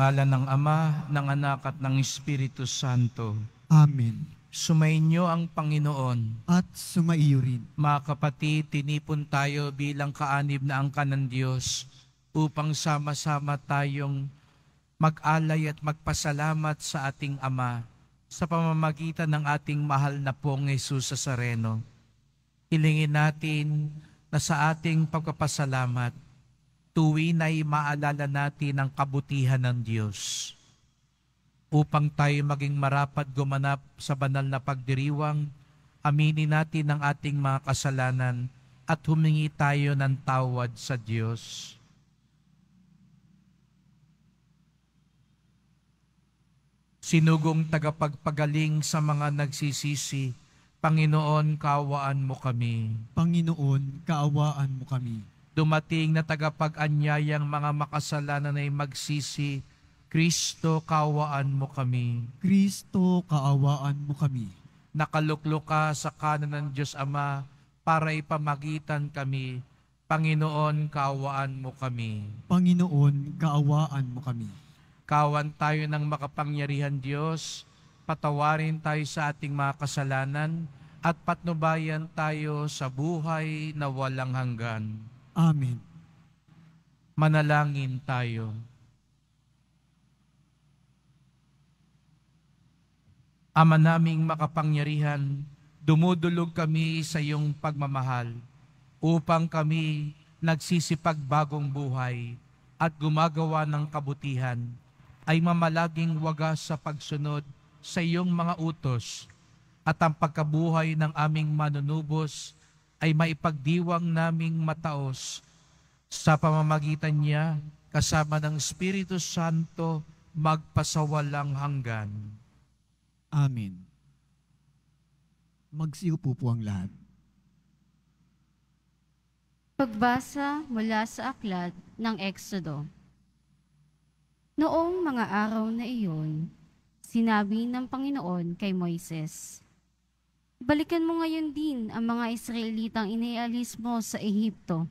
Sa ngalan ng Ama, ng Anak at ng Espiritu Santo, Amen. sumainyo ang Panginoon. At sumaiyo rin. Mga kapatid, tinipon tayo bilang kaanib na angka ng Diyos upang sama-sama tayong mag-alay at magpasalamat sa ating Ama sa pamamagitan ng ating mahal na pong Jesus sa Sareno. Hilingin natin na sa ating pagpapasalamat, tuwi na'y maalala natin ang kabutihan ng Diyos upang tayo maging marapat gumanap sa banal na pagdiriwang, aminin natin ang ating mga kasalanan at humingi tayo ng tawad sa Diyos. Sinugong tagapagpagaling sa mga nagsisisi, Panginoon, kaawaan mo kami. Panginoon, kaawaan mo kami. Dumating na tagapag-anyayang mga makasalanan ay magsisi, Kristo, kaawaan mo kami. Kristo, kaawaan mo kami. Nakaluklok ka sa kanan ng Diyos Ama para ipamagitan kami. Panginoon, kaawaan mo kami. Panginoon, kaawaan mo kami. Kawan tayo ng makapangyarihan Diyos, patawarin tayo sa ating mga kasalanan, at patnubayan tayo sa buhay na walang hanggan. Amen. Manalangin tayo. Ama naming makapangyarihan, dumudulog kami sa iyong pagmamahal upang kami nagsisipagbagong buhay at gumagawa ng kabutihan ay mamalaging wagas sa pagsunod sa iyong mga utos at ang pagkabuhay ng aming manunubos ay maipagdiwang naming mataos sa pamamagitan niya kasama ng Espiritu Santo magpasawalang hanggan. Amen. Magsiupo po ang lahat. Pagbasa mula sa aklat ng Exodo. Noong mga araw na iyon, sinabi ng Panginoon kay Moises, Balikan mo ngayon din ang mga Israelitang inialis mo sa Ehipto.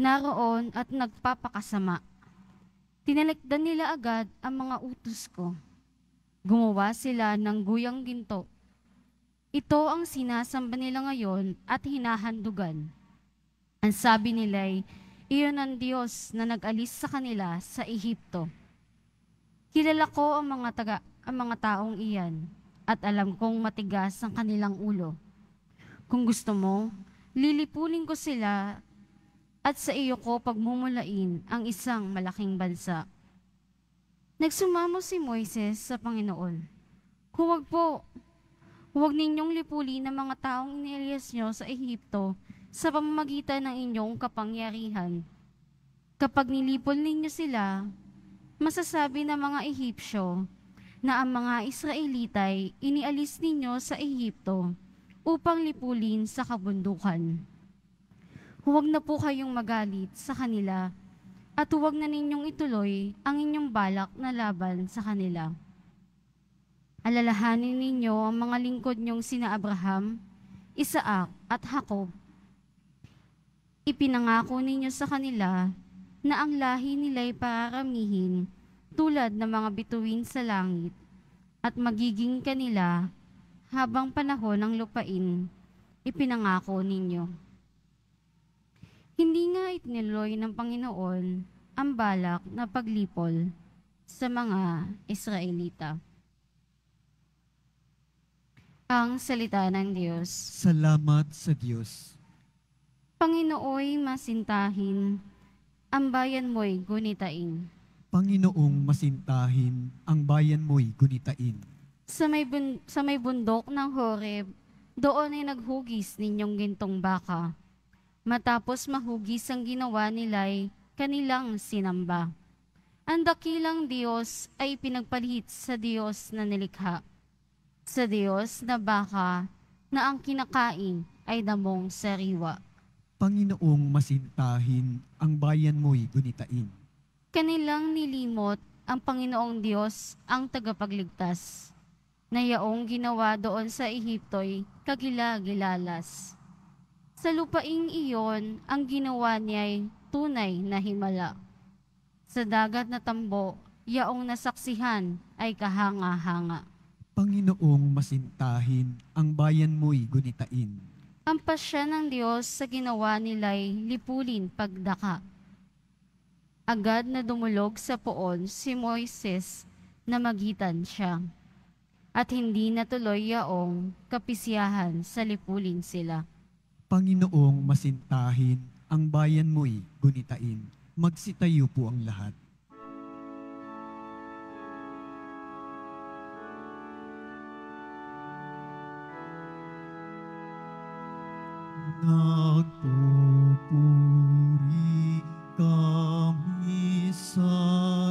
Naroon at nagpapakasama. Tinalikdan nila agad ang mga utos ko. Gumawa sila ng guyang ginto. Ito ang sinasamba nila ngayon at hinahandugan. Ang sabi nila'y, iyon ang Diyos na nag-alis sa kanila sa Ehipto. Kilala ko ang mga taga ang mga taong iyan at alam kong matigas ang kanilang ulo. Kung gusto mo, lilipunin ko sila at sa iyo ko pagmumulain ang isang malaking bansa. Nagsumamo si Moises sa Panginoon. Huwag po, huwag ninyong lipulin ang mga taong inilias nyo sa Ehipto sa pamamagitan ng inyong kapangyarihan. Kapag nilipol ninyo sila, masasabi ng mga Ehipsyo na ang mga Israelitay inialis ninyo sa Ehipto upang lipulin sa kabundukan. Huwag na po kayong magalit sa kanila at huwag na ninyong ituloy ang inyong balak na laban sa kanila. Alalahanin ninyo ang mga lingkod niyong sina Abraham, Isaac at Jacob. Ipinangako ninyo sa kanila na ang lahi nila'y pararamihin tulad ng mga bituin sa langit at magiging kanila habang panahon ng lupain, ipinangako ninyo. Hindi nga itniloy ng Panginoon ang balak na paglipol sa mga Israelita. Ang salita ng Diyos. Salamat sa Diyos. Panginooy masintahin, ang bayan mo'y gunitain. Panginoong masintahin, ang bayan mo'y gunitain. Sa may, bun- sa may bundok ng Horeb, doon ay naghugis ninyong gintong baka. Matapos mahugis ang ginawa nila'y kanilang sinamba. Ang dakilang Diyos ay pinagpalit sa Diyos na nilikha. Sa Diyos na baka na ang kinakain ay damong sariwa. Panginoong masintahin, ang bayan mo'y gunitain. Kanilang nilimot ang Panginoong Diyos ang tagapagligtas, na yaong ginawa doon sa Ehipto'y kagila-gilalas. Sa lupaing iyon, ang ginawa niya'y tunay na himala. Sa dagat na tambo, yaong nasaksihan ay kahanga-hanga. Panginoong masintahin, ang bayan mo'y gunitain. Ang pasya ng Diyos sa ginawa nila'y lipulin pagdaka. Agad na dumulog sa poon si Moises na magitan siya. At hindi natuloy yaong kapisyahan sa lipulin sila. Panginoong masintahin, ang bayan mo'y gunitain. Magsitayo po ang lahat. Nagpupuri kami son.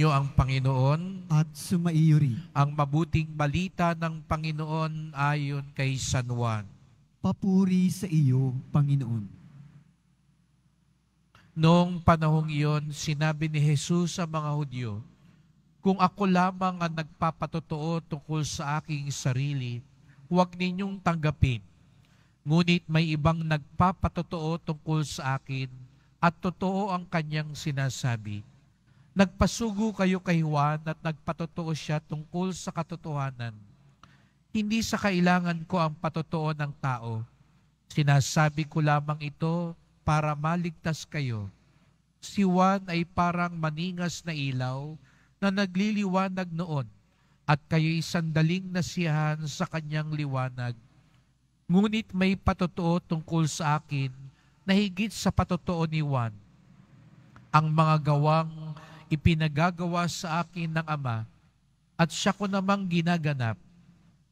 Sumainyo ang Panginoon, At sumaiyo rin, ang mabuting balita ng Panginoon ayon kay San Juan. papuri sa iyo, Panginoon. Noong panahong iyon, sinabi ni Jesus sa mga Hudyo, Kung ako lamang ang nagpapatotoo tungkol sa aking sarili, huwag ninyong tanggapin. Ngunit may ibang nagpapatotoo tungkol sa akin at totoo ang kanyang sinasabi. Nagpasugo kayo kay Juan at nagpatotoo siya tungkol sa katotohanan. Hindi sa kailangan ko ang patotoo ng tao. Sinasabi ko lamang ito para maligtas kayo. Si Juan ay parang maningas na ilaw na nagliliwanag noon at kayo'y sandaling nasiyahan sa kanyang liwanag. Ngunit may patotoo tungkol sa akin na higit sa patotoo ni Juan. Ang mga gawang ipinagagawa sa akin ng Ama at siya ko namang ginaganap.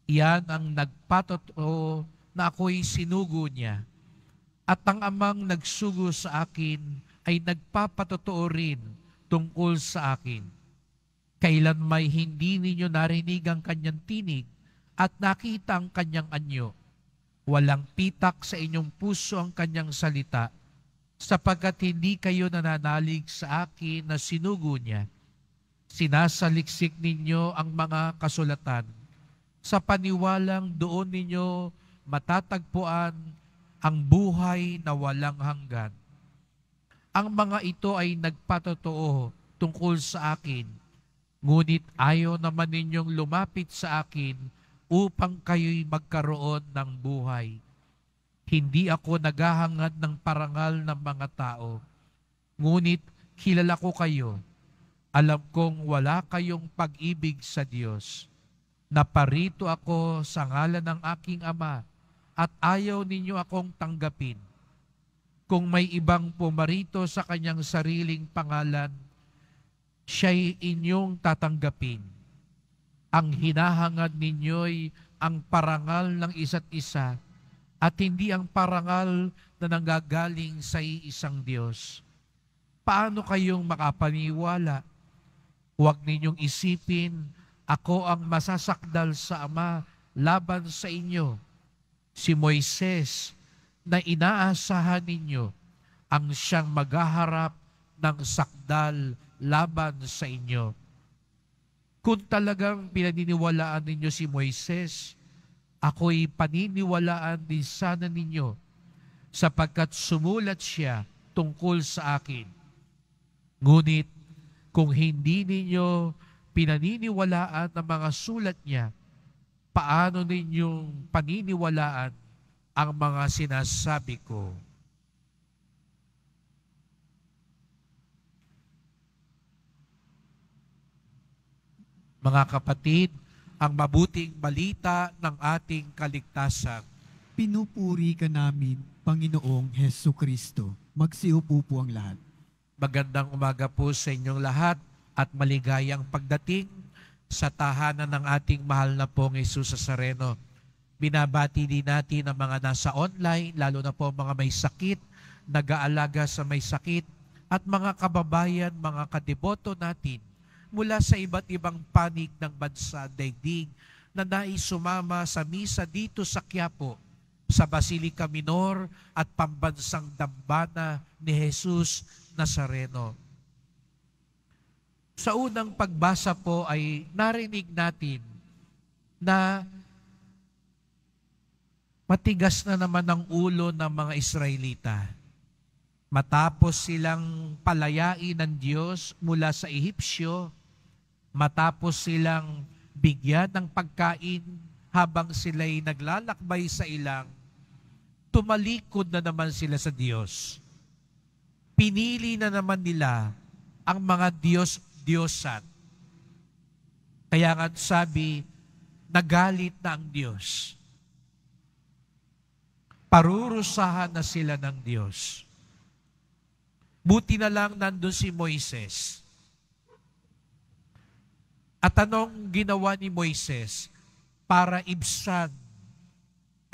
Iyan ang nagpatotoo na ako'y sinugo niya. At ang amang nagsugo sa akin ay nagpapatotoo rin tungkol sa akin. Kailan may hindi ninyo narinig ang kanyang tinig at nakita ang kanyang anyo. Walang pitak sa inyong puso ang kanyang salita, sapagkat hindi kayo nananalig sa akin na sinugo niya. Sinasaliksik ninyo ang mga kasulatan. Sa paniwalang doon ninyo matatagpuan ang buhay na walang hanggan. Ang mga ito ay nagpatotoo tungkol sa akin, ngunit ayaw naman ninyong lumapit sa akin upang kayo'y magkaroon ng buhay. Hindi ako naghahangad ng parangal ng mga tao, ngunit kilala ko kayo. Alam kong wala kayong pag-ibig sa Diyos. Naparito ako sa ngalan ng aking Ama at ayaw ninyo akong tanggapin. Kung may ibang pumarito sa kanyang sariling pangalan, siya'y inyong tatanggapin. Ang hinahangad ninyo'y ang parangal ng isa't isa at hindi ang parangal na nanggagaling sa iisang Diyos. Paano kayong makapaniwala? Huwag ninyong isipin, ako ang masasakdal sa Ama laban sa inyo. Si Moises na inaasahan ninyo ang siyang maghaharap ng sakdal laban sa inyo. Kung talagang pinaniniwalaan ninyo si Moises, ako'y paniniwalaan din sana ninyo sapagkat sumulat siya tungkol sa akin. Ngunit kung hindi ninyo pinaniniwalaan ang mga sulat niya, paano ninyong paniniwalaan ang mga sinasabi ko? Mga kapatid, ang mabuting balita ng ating kaligtasan. Pinupuri ka namin, Panginoong Heso Kristo. Magsiupo po ang lahat. Magandang umaga po sa inyong lahat at maligayang pagdating sa tahanan ng ating mahal na pong Jesus Sareno. Binabati din natin ang mga nasa online, lalo na po mga may sakit, nag-aalaga sa may sakit, at mga kababayan, mga kadeboto natin mula sa iba't ibang panig ng bansa daigdig na nais sumama sa misa dito sa Quiapo, sa Basilica Minor at pambansang dambana ni Jesus Nazareno. Sa unang pagbasa po ay narinig natin na matigas na naman ang ulo ng mga Israelita. Matapos silang palayain ng Diyos mula sa Ehipsyo, matapos silang bigyan ng pagkain habang sila'y naglalakbay sa ilang, tumalikod na naman sila sa Diyos. Pinili na naman nila ang mga Diyos-Diyosan. Kaya nga sabi, nagalit na ang Diyos. Parurusahan na sila ng Diyos. Buti na lang nandun si Moises. At anong ginawa ni Moises para ibsan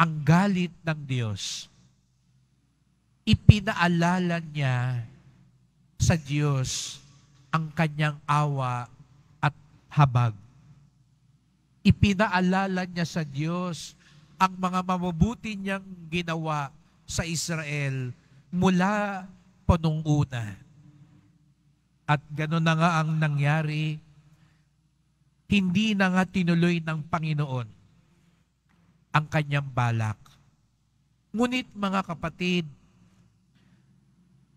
ang galit ng Diyos? Ipinaalala niya sa Diyos ang kanyang awa at habag. Ipinaalala niya sa Diyos ang mga mabubuti niyang ginawa sa Israel mula po nung una. At gano'n na nga ang nangyari, hindi na nga tinuloy ng Panginoon ang kanyang balak. Ngunit mga kapatid,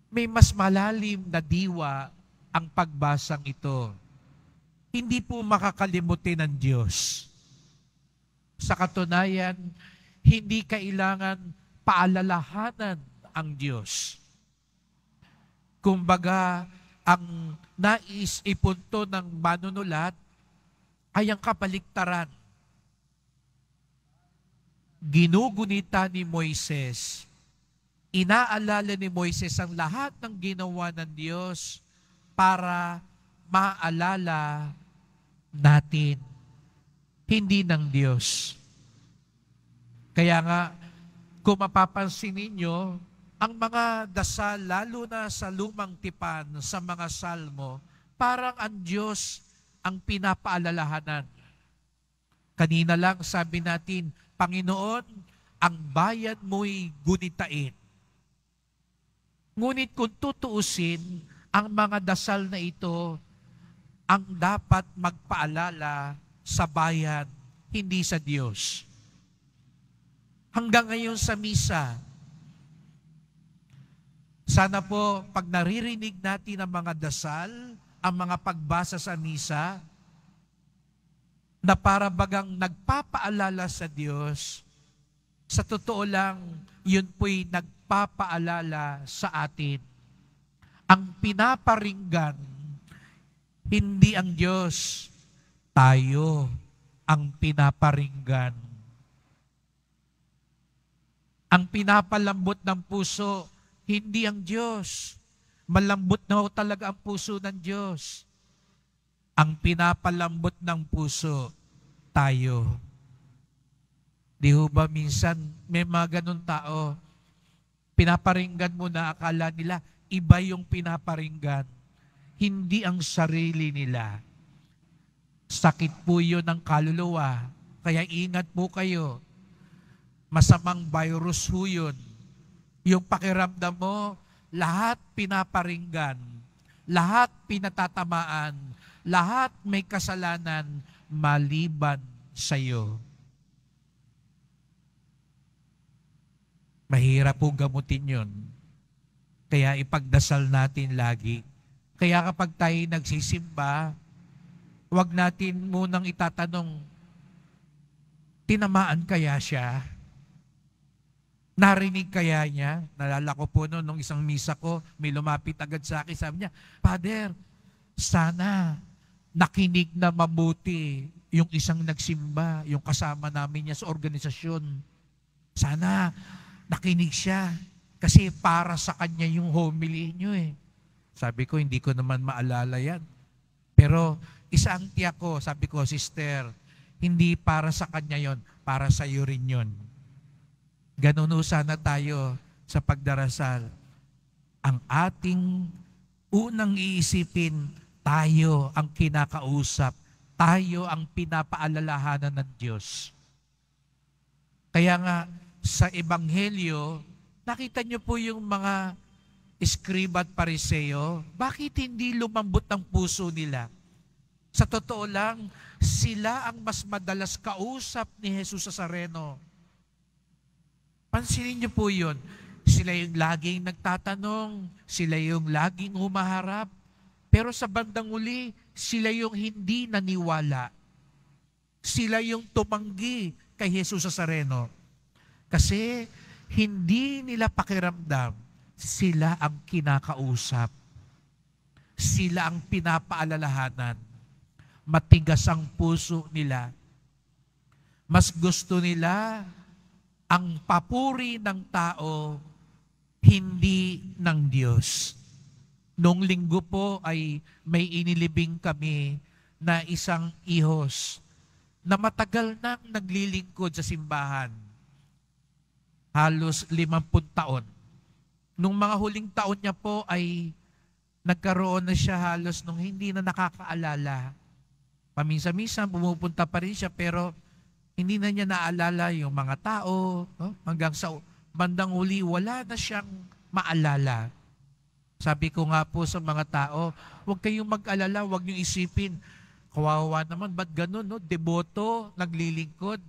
may mas malalim na diwa ang pagbasang ito. Hindi po makakalimutin ng Diyos. Sa katunayan, hindi kailangan paalalahanan ang Diyos. Kumbaga, ang nais ipunto ng manunulat ay ang kapaliktaran. Ginugunita ni Moises, inaalala ni Moises ang lahat ng ginawa ng Diyos para maalala natin, hindi ng Diyos. Kaya nga, kung mapapansin ninyo, ang mga dasal, lalo na sa lumang tipan, sa mga salmo, parang ang Diyos ang pinapaalalahanan. Kanina lang sabi natin, Panginoon, ang bayan mo'y gunitain. Ngunit kung tutuusin, ang mga dasal na ito ang dapat magpaalala sa bayan, hindi sa Diyos. Hanggang ngayon sa misa, sana po pag naririnig natin ang mga dasal, ang mga pagbasa sa misa, na para bagang nagpapaalala sa Diyos, sa totoo lang, yun po'y nagpapaalala sa atin. Ang pinaparinggan, hindi ang Diyos, tayo ang pinaparinggan. Ang pinapalambot ng puso, hindi ang Diyos. Malambot na ho talaga ang puso ng Diyos. Ang pinapalambot ng puso, tayo. Di ho ba minsan may mga ganun tao, pinaparinggan mo na akala nila, iba yung pinaparinggan. Hindi ang sarili nila. Sakit po yun ng kaluluwa. Kaya ingat po kayo. Masamang virus ho yun. Yung pakiramdam mo, lahat pinaparinggan. lahat pinatatamaan, lahat may kasalanan maliban sa iyo. Mahirap po gamutin yun. Kaya ipagdasal natin lagi. Kaya kapag tayo nagsisimba, huwag natin munang itatanong, tinamaan kaya siya? Narinig kaya niya? Nalala ko po noon, nung isang misa ko, may lumapit agad sa akin, sabi niya, Father, sana nakinig na mabuti yung isang nagsimba, yung kasama namin niya sa organisasyon. Sana nakinig siya kasi para sa kanya yung homily niyo eh. Sabi ko, hindi ko naman maalala yan. Pero isa ang tiyak ko, sabi ko, sister, hindi para sa kanya yon, para sa iyo rin yon. Ganun sana tayo sa pagdarasal. Ang ating unang iisipin, tayo ang kinakausap. Tayo ang pinapaalalahanan ng Diyos. Kaya nga, sa Ebanghelyo, nakita niyo po yung mga eskriba at pariseo, bakit hindi lumambot ang puso nila? Sa totoo lang, sila ang mas madalas kausap ni Jesus sa Sareno. Pansinin niyo po yun. Sila yung laging nagtatanong, sila yung laging humaharap, pero sa bandang uli, sila yung hindi naniwala. Sila yung tumanggi kay Jesus sa Sareno. Kasi hindi nila pakiramdam, sila ang kinakausap. Sila ang pinapaalalahanan. Matigas ang puso nila. Mas gusto nila ang papuri ng tao, hindi ng Diyos. Noong linggo po ay may inilibing kami na isang ihos na matagal nang naglilingkod sa simbahan halos 50 taon. Nung mga huling taon niya po ay nagkaroon na siya halos nung hindi na nakakaalala. Paminsan-minsan pumupunta pa rin siya pero hindi na niya naalala yung mga tao. No? Hanggang sa bandang uli, wala na siyang maalala. Sabi ko nga po sa mga tao, huwag kayong mag-alala, huwag niyong isipin, kawawa naman, ba't ganun, no? Deboto, naglilingkod.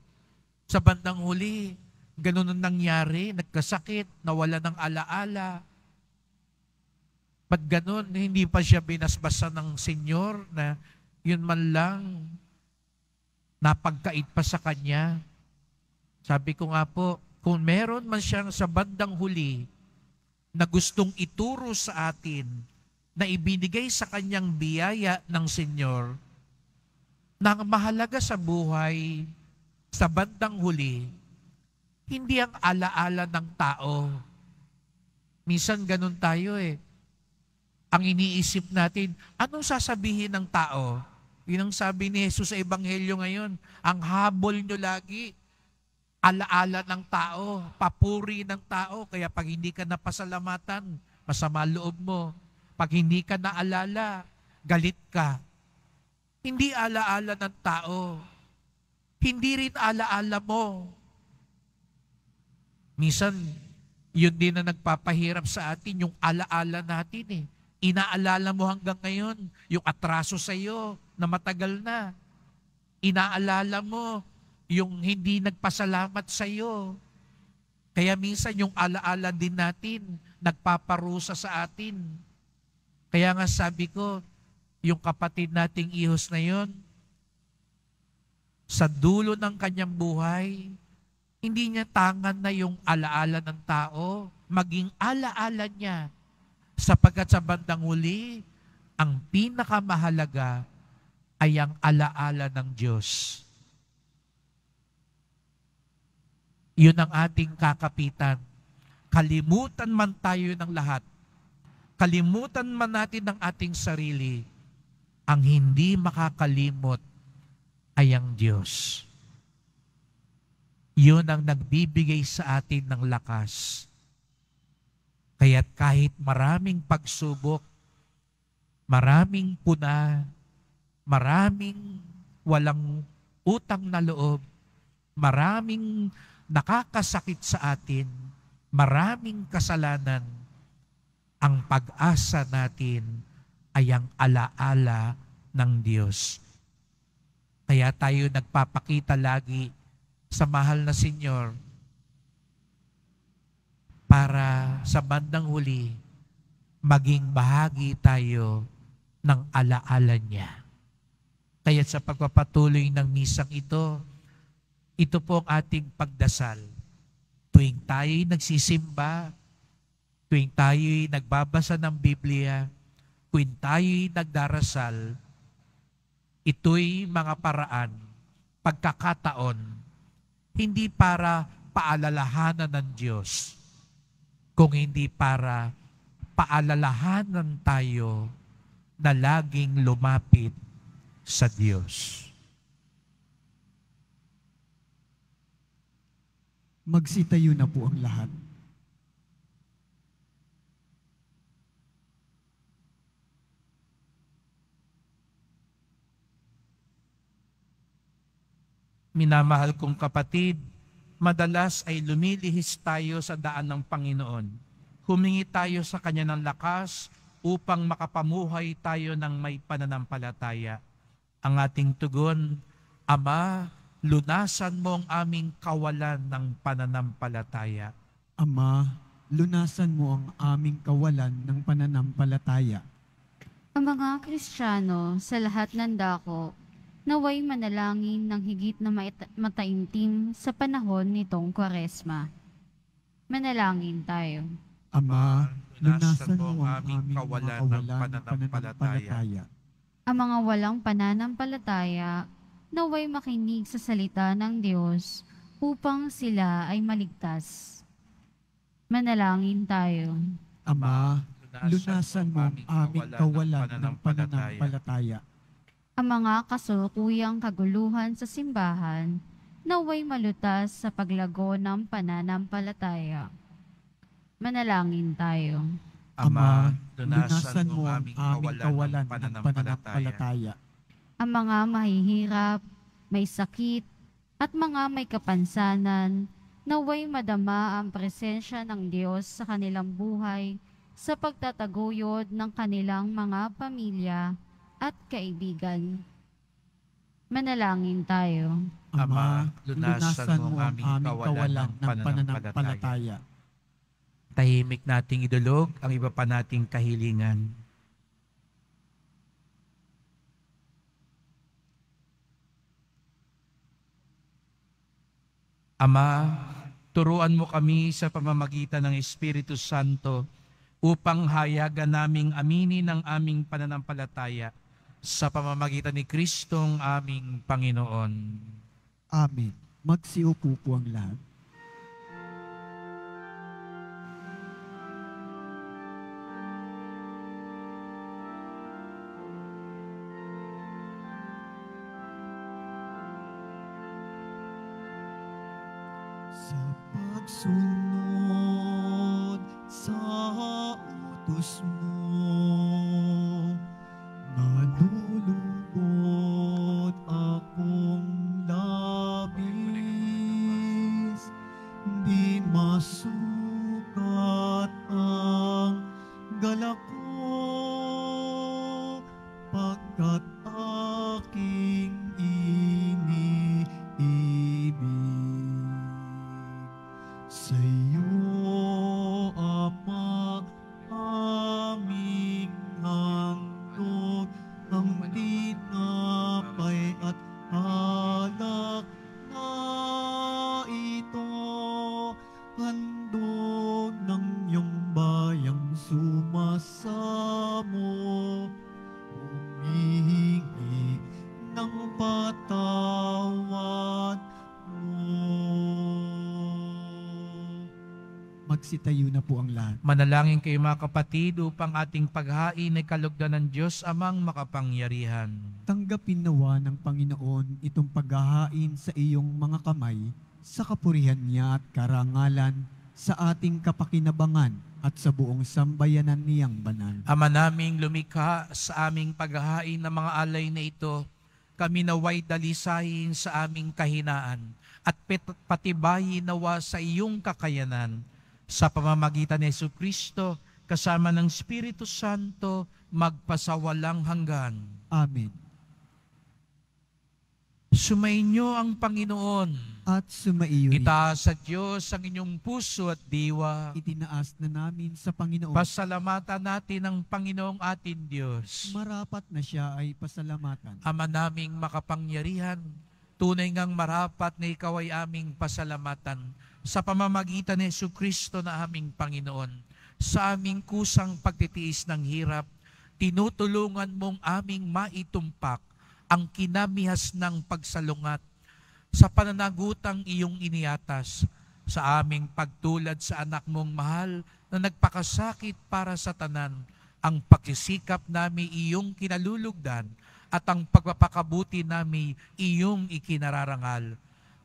Sa bandang huli, ganun ang nangyari, nagkasakit, nawala ng alaala. Ba't ganun, hindi pa siya binasbasa ng Senyor na yun man lang napagkait pa sa kanya. Sabi ko nga po, kung meron man siyang sa bandang huli na gustong ituro sa atin na ibinigay sa kanyang biyaya ng Senyor, na ang mahalaga sa buhay sa bandang huli, hindi ang alaala ng tao. Minsan ganun tayo eh. Ang iniisip natin, anong sasabihin ng tao? Yun ang sabi ni Jesus sa Ebanghelyo ngayon. Ang habol nyo lagi, alaala ng tao, papuri ng tao. Kaya pag hindi ka napasalamatan, masama loob mo. Pag hindi ka naalala, galit ka. Hindi alaala ng tao. Hindi rin alaala mo. Minsan, yun din na nagpapahirap sa atin, yung alaala natin eh. Inaalala mo hanggang ngayon, yung atraso sa iyo na matagal na. Inaalala mo yung hindi nagpasalamat sa iyo. Kaya minsan yung alaala din natin, nagpaparusa sa atin. Kaya nga sabi ko, yung kapatid nating ihos na yon, sa dulo ng kanyang buhay, hindi niya tangan na yung alaala ng tao, maging alaala niya sapagkat sa bandang huli, ang pinakamahalaga ay ang alaala ng Diyos. Yun ang ating kakapitan. Kalimutan man tayo ng lahat. Kalimutan man natin ng ating sarili. Ang hindi makakalimot ay ang Diyos. Yun ang nagbibigay sa atin ng lakas Kaya't kahit maraming pagsubok, maraming puna, maraming walang utang na loob, maraming nakakasakit sa atin, maraming kasalanan, ang pag-asa natin ay ang alaala ng Diyos. Kaya tayo nagpapakita lagi sa mahal na Senyor para sa bandang huli maging bahagi tayo ng alaala niya. Kaya sa pagpapatuloy ng misang ito, ito po ang ating pagdasal. Tuwing tayo'y nagsisimba, tuwing tayo'y nagbabasa ng Biblia, tuwing tayo'y nagdarasal, ito'y mga paraan, pagkakataon, hindi para paalalahanan ng Diyos, kung hindi para paalalahanan tayo na laging lumapit sa Diyos. Magsitayo na po ang lahat. Minamahal kong kapatid, madalas ay lumilihis tayo sa daan ng Panginoon. Humingi tayo sa Kanya ng lakas upang makapamuhay tayo ng may pananampalataya. Ang ating tugon, Ama, lunasan mo ang aming kawalan ng pananampalataya. Ama, lunasan mo ang aming kawalan ng pananampalataya. Ang mga Kristiyano sa lahat ng dako, naway manalangin ng higit na mataimtim sa panahon nitong Kwaresma. Manalangin tayo. Ama, lunasan mo ang aming kawalan ng pananampalataya. Ang mga walang pananampalataya, naway makinig sa salita ng Diyos upang sila ay maligtas. Manalangin tayo. Ama, lunasan mo ang aming kawalan ng pananampalataya. pananampalataya. Ang mga kasulukuyang kaguluhan sa simbahan, naway malutas sa paglago ng pananampalataya. Manalangin tayo. Ama, lunasan mo ang aming kawalan ng pananampalataya. Ang mga mahihirap, may sakit, at mga may kapansanan, naway madama ang presensya ng Diyos sa kanilang buhay sa pagtataguyod ng kanilang mga pamilya at kaibigan. Manalangin tayo. Ama, lunasan mo ang aming kawalan ng pananampalataya. Tahimik nating idulog ang iba pa nating kahilingan. Ama, turuan mo kami sa pamamagitan ng Espiritu Santo upang hayagan naming aminin ang aming pananampalataya sa pamamagitan ni Kristong aming Panginoon. Amen. Magsiupo po ang lahat. Utos mo, nalulungkot akong labis, di masukat Magsitayo na po ang lahat. Manalangin kayo mga kapatid upang ating paghain ay kalugdan ng Diyos amang makapangyarihan. Tanggapin nawa ng Panginoon itong paghahain sa iyong mga kamay sa kapurihan niya at karangalan sa ating kapakinabangan at sa buong sambayanan niyang banal. Ama naming lumikha sa aming paghahain ng mga alay na ito, kami naway dalisahin sa aming kahinaan at patibayin nawa sa iyong kakayanan sa pamamagitan ni Yesu Kristo kasama ng Espiritu Santo magpasawalang hanggan. Amen. Sumainyo ang Panginoon. At sumaiyo rin. Itaas sa Diyos ang inyong puso at diwa. Itinaas na namin sa Panginoon. Pasalamatan natin ang Panginoong atin Diyos. Marapat na siya ay pasalamatan. Ama naming makapangyarihan, tunay ngang marapat na ikaw ay aming pasalamatan sa pamamagitan ni Yesu Kristo na aming Panginoon. Sa aming kusang pagtitiis ng hirap, tinutulungan mong aming maitumpak ang kinamihas ng pagsalungat sa pananagutang iyong iniatas sa aming pagtulad sa anak mong mahal na nagpakasakit para sa tanan, ang pakisikap namin iyong kinalulugdan at ang pagpapakabuti namin iyong ikinararangal.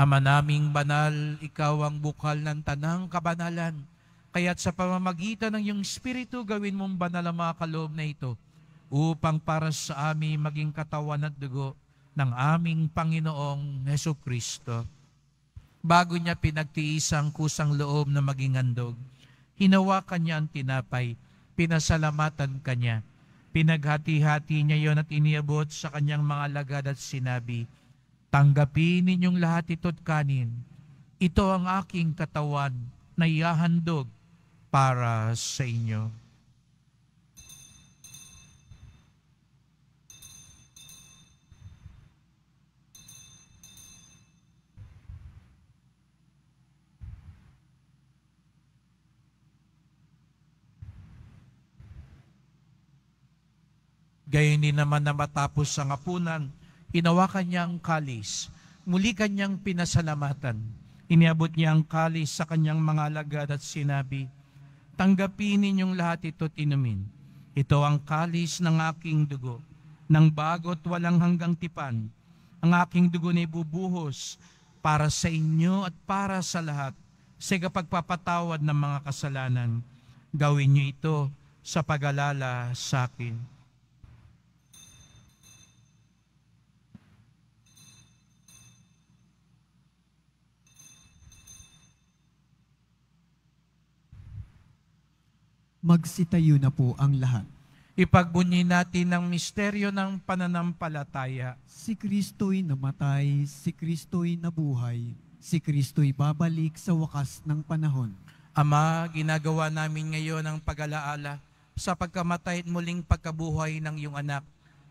Ama naming banal, ikaw ang bukal ng tanang kabanalan. Kaya't sa pamamagitan ng iyong Espiritu, gawin mong banal ang mga kaloob na ito upang para sa amin maging katawan at dugo ng aming Panginoong Heso Kristo. Bago niya pinagtiis ang kusang loob na maging handog, hinawakan niya ang tinapay, pinasalamatan kanya. Pinaghati-hati niya yon at iniabot sa kanyang mga lagad at sinabi, Tanggapin ninyong lahat ito't kanin. Ito ang aking katawan na ihahandog para sa inyo. Gayon din naman na matapos ang apunan, hinawakan niya ang kalis. Muli kanyang pinasalamatan. Iniabot niya ang kalis sa kanyang mga alagad at sinabi, Tanggapin ninyong lahat ito't inumin. Ito ang kalis ng aking dugo, ng bagot walang hanggang tipan. Ang aking dugo na ibubuhos para sa inyo at para sa lahat sa kapagpapatawad ng mga kasalanan. Gawin niyo ito sa pag-alala sa akin. Magsitayo na po ang lahat. Ipagbunyi natin ang misteryo ng pananampalataya. Si Kristo'y namatay, si Kristo'y nabuhay, si Kristo'y babalik sa wakas ng panahon. Ama, ginagawa namin ngayon ang pag-alaala sa pagkamatay at muling pagkabuhay ng iyong anak.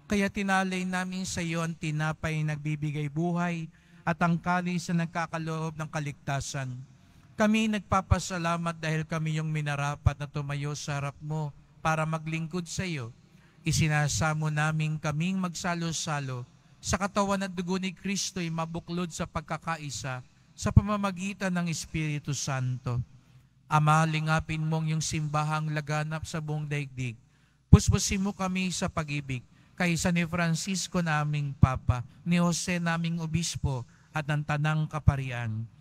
Kaya tinalay namin sa iyo ang tinapay nagbibigay buhay at ang kalis na nagkakaloob ng kaligtasan. Kami nagpapasalamat dahil kami yung minarapat na tumayo sa harap mo para maglingkod sa iyo. Isinasamo namin kaming magsalo-salo sa katawan at dugo ni Kristo'y mabuklod sa pagkakaisa sa pamamagitan ng Espiritu Santo. Ama, lingapin mong yung simbahang laganap sa buong daigdig. Puspusin mo kami sa pag-ibig kaysa ni Francisco naming Papa, ni Jose naming Obispo at ng Tanang Kaparian.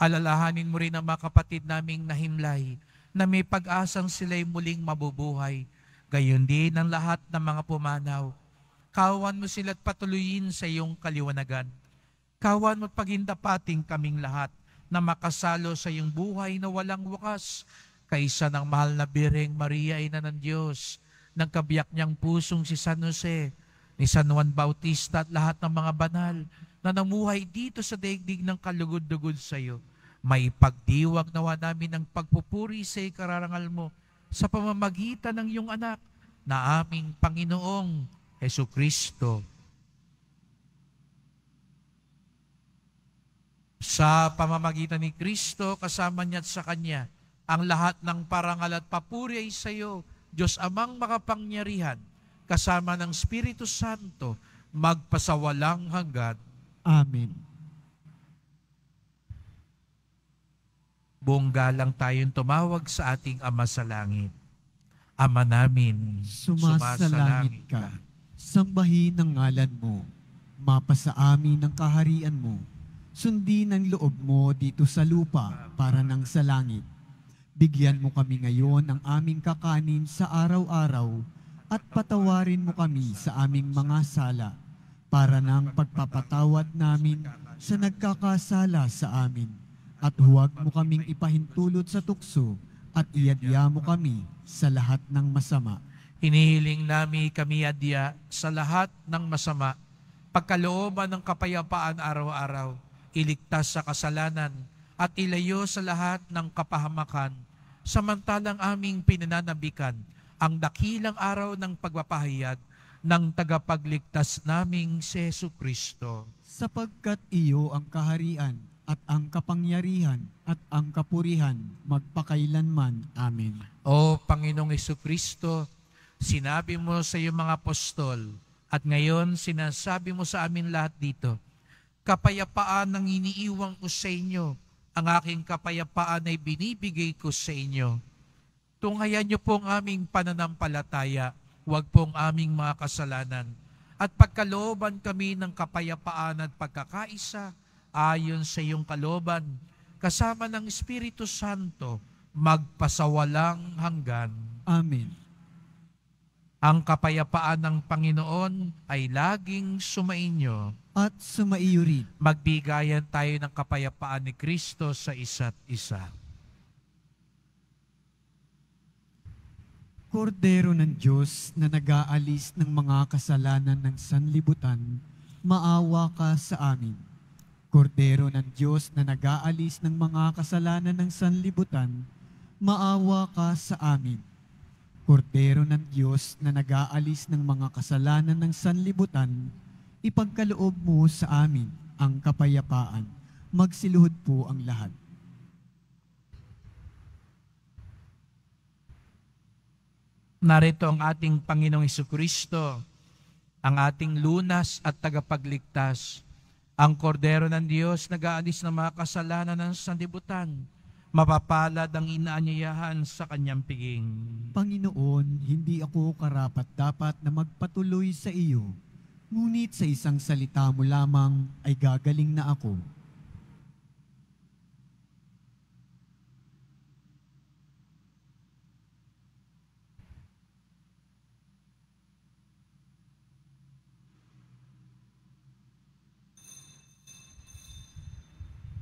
Alalahanin mo rin ang mga kapatid naming nahimlay na may pag-asang sila'y muling mabubuhay. Gayon din ang lahat ng mga pumanaw. Kawan mo sila't patuloyin sa iyong kaliwanagan. Kawan mo pagindapating kaming lahat na makasalo sa iyong buhay na walang wakas kaysa ng mahal na Bireng Maria, Ina ng Diyos, ng kabiyak niyang pusong si San Jose, ni San Juan Bautista at lahat ng mga banal na namuhay dito sa daigdig ng kalugod-dugod sa iyo. May pagdiwag nawa namin ng pagpupuri sa ikararangal mo sa pamamagitan ng iyong anak na aming Panginoong Heso Kristo. Sa pamamagitan ni Kristo, kasama niya at sa Kanya, ang lahat ng parangal at papuri ay sa iyo, Diyos amang makapangyarihan, kasama ng Espiritu Santo, magpasawalang hanggan. Amen. Buong galang tayong tumawag sa ating Ama sa Langit. Ama namin, Sumasalangit ka. Sambahin ang ngalan mo. Mapasa amin ang kaharian mo. Sundin ang loob mo dito sa lupa para nang sa langit. Bigyan mo kami ngayon ng aming kakanin sa araw-araw at patawarin mo kami sa aming mga sala para nang pagpapatawad namin sa nagkakasala sa amin. At huwag mo kaming ipahintulot sa tukso at iadya mo kami sa lahat ng masama. Hinihiling namin kami adya sa lahat ng masama, pagkalooban ng kapayapaan araw-araw, iligtas sa kasalanan, at ilayo sa lahat ng kapahamakan, samantalang aming pinananabikan ang dakilang araw ng pagpapahayag ng tagapagligtas naming si Yesu Kristo. sapagkat iyo ang kaharian at ang kapangyarihan at ang kapurihan magpakailanman. Amen. O Panginoong Kristo, sinabi mo sa iyong mga apostol at ngayon sinasabi mo sa amin lahat dito, kapayapaan ang iniiwang ko sa inyo, ang aking kapayapaan ay binibigay ko sa inyo. Tunghayan niyo po ang aming pananampalataya, huwag pong aming mga kasalanan, at pagkalooban kami ng kapayapaan at pagkakaisa ayon sa iyong kalooban, kasama ng Espiritu Santo, magpasawalang hanggan. Amen. Ang kapayapaan ng Panginoon ay laging sumainyo. At sumaiyo rin. Magbigayan tayo ng kapayapaan ni Kristo sa isa't isa. Kordero ng Diyos na nag-aalis ng mga kasalanan ng sanlibutan, maawa ka sa amin. Kordero ng Diyos na nag-aalis ng mga kasalanan ng sanlibutan, maawa ka sa amin. Kordero ng Diyos na nag-aalis ng mga kasalanan ng sanlibutan, ipagkaloob mo sa amin ang kapayapaan. Magsiluhod po ang lahat. Narito ang ating Panginoong Kristo, ang ating lunas at tagapagligtas, ang kordero ng Diyos nag-aalis ng mga kasalanan ng sanlibutan, mapapalad ang inaanyayahan sa kanyang piging. Panginoon, hindi ako karapat dapat na magpatuloy sa iyo. Ngunit sa isang salita mo lamang ay gagaling na ako.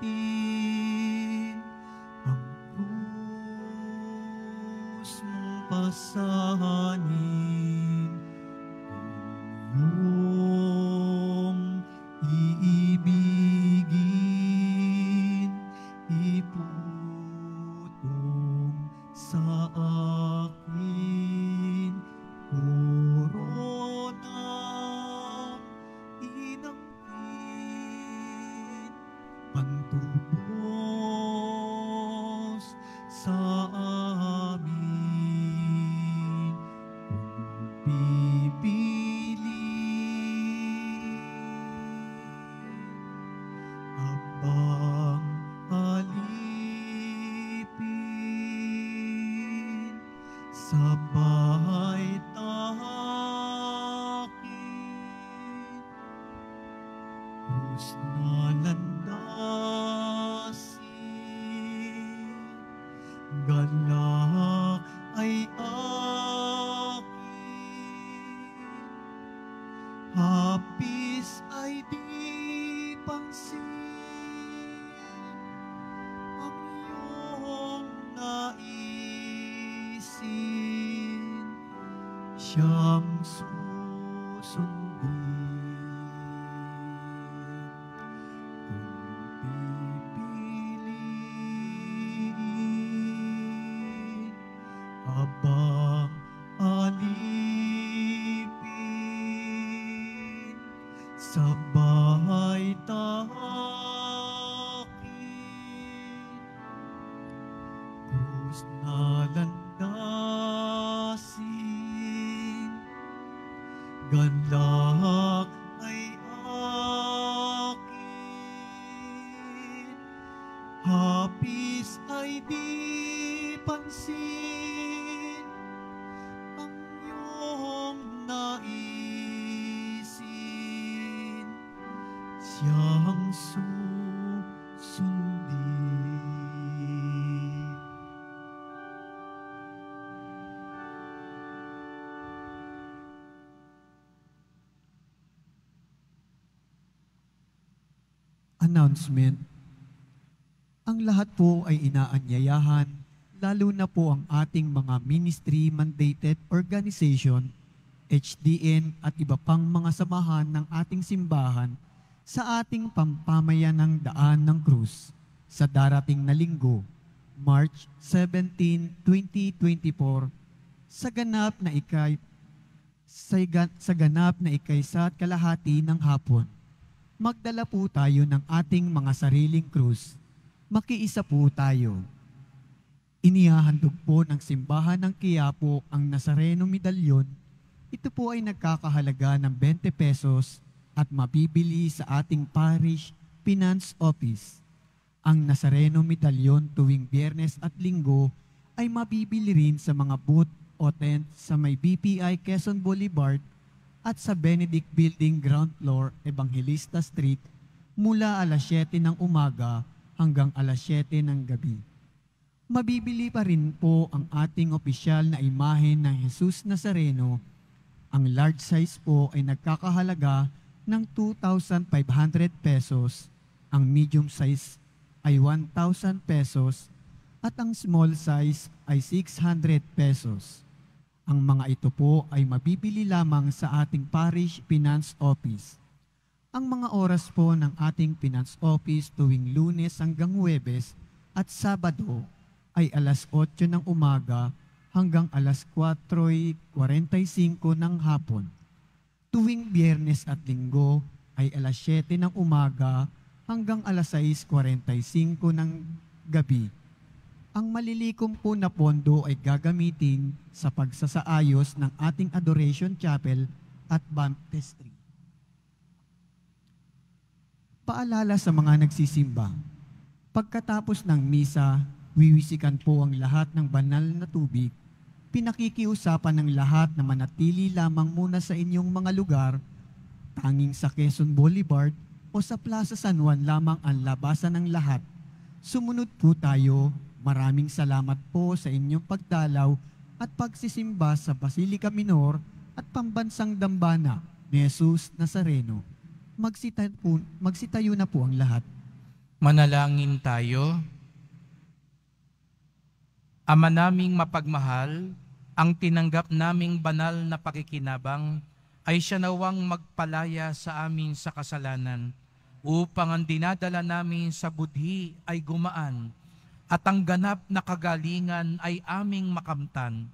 Palikatin ang krus mong pasanin Announcement Ang lahat po ay inaanyayahan, lalo na po ang ating mga ministry-mandated organization, HDN at iba pang mga samahan ng ating simbahan sa ating pampamayan ng daan ng krus sa darating na linggo, March 17, 2024, sa ganap na ikay sa, sa ganap na ikaysa at kalahati ng hapon. Magdala po tayo ng ating mga sariling krus. Makiisa po tayo. Inihahandog po ng simbahan ng Quiapo ang Nazareno Medalyon. Ito po ay nagkakahalaga ng 20 pesos at mabibili sa ating parish finance office. Ang Nazareno Medalyon tuwing biyernes at linggo ay mabibili rin sa mga booth o tent sa may BPI Quezon Boulevard at sa Benedict Building ground floor Evangelista Street mula alas 7 ng umaga hanggang alas 7 ng gabi. Mabibili pa rin po ang ating opisyal na imahe ng Jesus Nazareno. Ang large size po ay nagkakahalaga ng 2,500 pesos, ang medium size ay 1,000 pesos, at ang small size ay 600 pesos. Ang mga ito po ay mabibili lamang sa ating parish finance office. Ang mga oras po ng ating finance office tuwing lunes hanggang huwebes at sabado ay alas 8 ng umaga hanggang alas 4.45 ng hapon. Tuwing biyernes at linggo ay alas 7 ng umaga hanggang alas 6.45 ng gabi. Ang malilikom po na pondo ay gagamitin sa pagsasaayos ng ating Adoration Chapel at Baptistry. Paalala sa mga nagsisimba. Pagkatapos ng misa, wiwisikan po ang lahat ng banal na tubig. Pinakikiusapan ng lahat na manatili lamang muna sa inyong mga lugar, tanging sa Quezon Boulevard o sa Plaza San Juan lamang ang labasan ng lahat. Sumunod po tayo. Maraming salamat po sa inyong pagdalaw at pagsisimba sa Basilica Minor at Pambansang Dambana ni Jesus Nazareno. Magsita po, magsitayo na po ang lahat. Manalangin tayo. Ama naming mapagmahal, ang tinanggap naming banal na pakikinabang ay siya nawang magpalaya sa amin sa kasalanan upang ang dinadala namin sa budhi ay gumaan at ang ganap na kagalingan ay aming makamtan.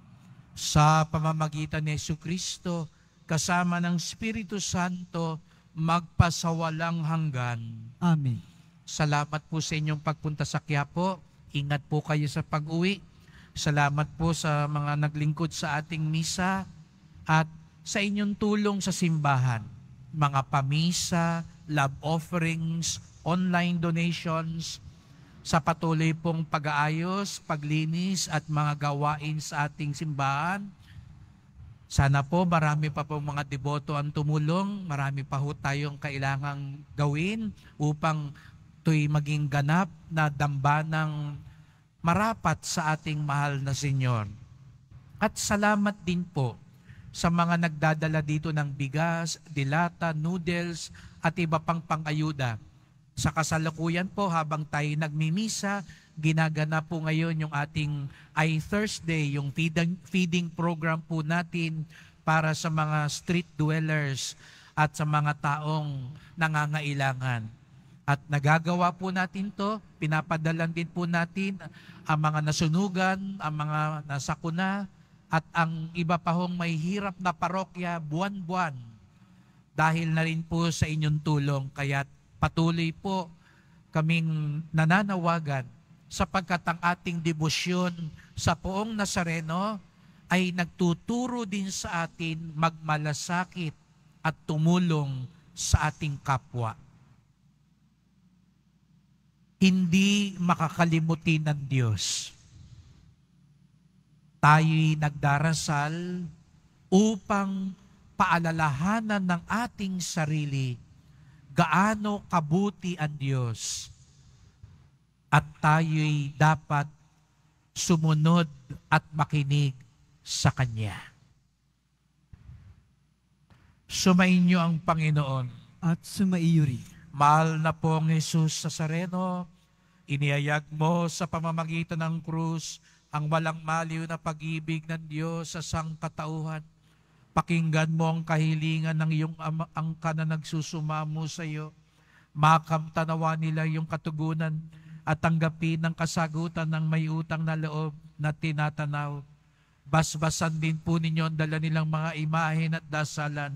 Sa pamamagitan ni Yesu Kristo, kasama ng Espiritu Santo, magpasawalang hanggan. Amen. Salamat po sa inyong pagpunta sa Quiapo. Ingat po kayo sa pag-uwi. Salamat po sa mga naglingkod sa ating misa at sa inyong tulong sa simbahan. Mga pamisa, love offerings, online donations, sa patuloy pong pag-aayos, paglinis at mga gawain sa ating simbahan. Sana po marami pa po mga deboto ang tumulong, marami pa ho tayong kailangang gawin upang ito'y maging ganap na dambanang marapat sa ating mahal na Senyor. At salamat din po sa mga nagdadala dito ng bigas, dilata, noodles at iba pang pangayuda. Sa kasalukuyan po habang tayo nagmimisa, ginagana po ngayon yung ating I Thursday, yung feeding, program po natin para sa mga street dwellers at sa mga taong nangangailangan. At nagagawa po natin to, pinapadalan din po natin ang mga nasunugan, ang mga nasakuna, at ang iba pa hong may hirap na parokya buwan-buwan dahil na rin po sa inyong tulong. Kaya patuloy po kaming nananawagan sapagkat ang ating debosyon sa poong Nazareno ay nagtuturo din sa atin magmalasakit at tumulong sa ating kapwa. Hindi makakalimutin ng Diyos. Tayo'y nagdarasal upang paalalahanan ng ating sarili gaano kabuti ang Diyos at tayo'y dapat sumunod at makinig sa Kanya. Sumainyo ang Panginoon. At sumaiyo rin. Mahal na pong Jesus sa Sareno, iniyayag mo sa pamamagitan ng krus ang walang maliw na pag-ibig ng Diyos sa sangkatauhan. Pakinggan mo ang kahilingan ng iyong angka na nagsusumamo sa iyo. Makamtanawa nila yung katugunan at tanggapin ng kasagutan ng may utang na loob na tinatanaw. Basbasan din po ninyo ang dala nilang mga imahen at dasalan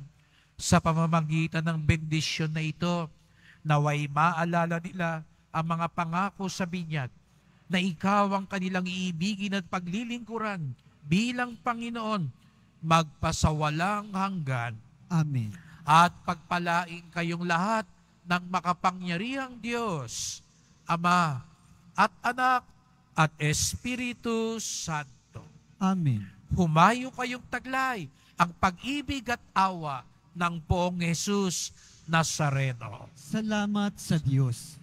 sa pamamagitan ng bendisyon na ito, naway maalala nila ang mga pangako sa binyag na ikaw ang kanilang iibigin at paglilingkuran bilang Panginoon magpasawalang hanggan Amen. at pagpalain kayong lahat ng makapangyarihang Diyos, Ama at Anak at Espiritu Santo. Amen. Humayo kayong taglay ang pag-ibig at awa ng poong Jesus Nazareno. Salamat sa Diyos.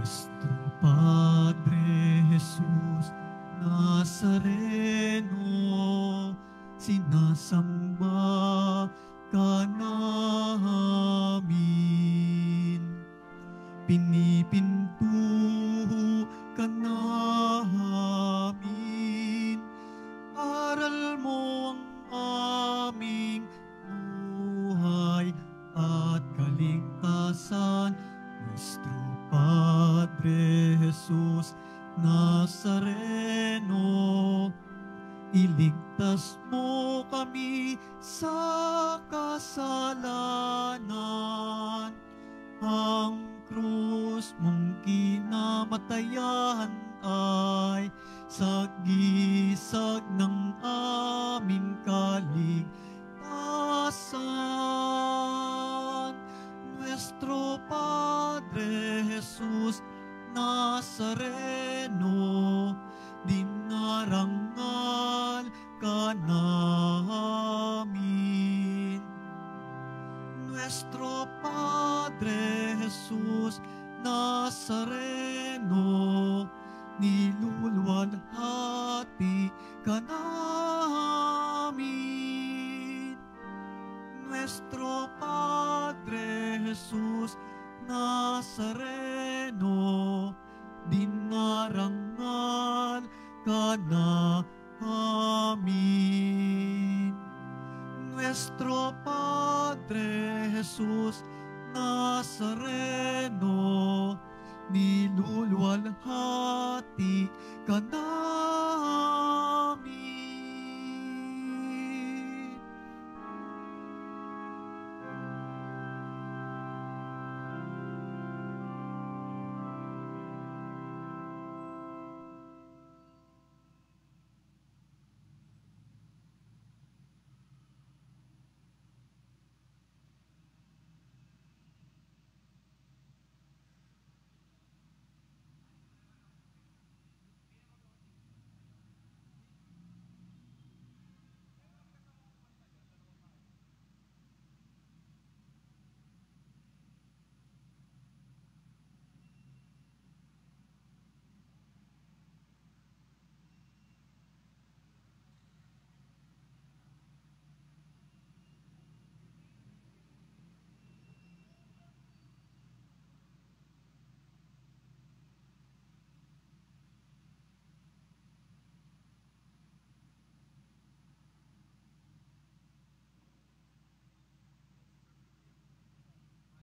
Nuestro Padre Jesús Nazareno, sinasamba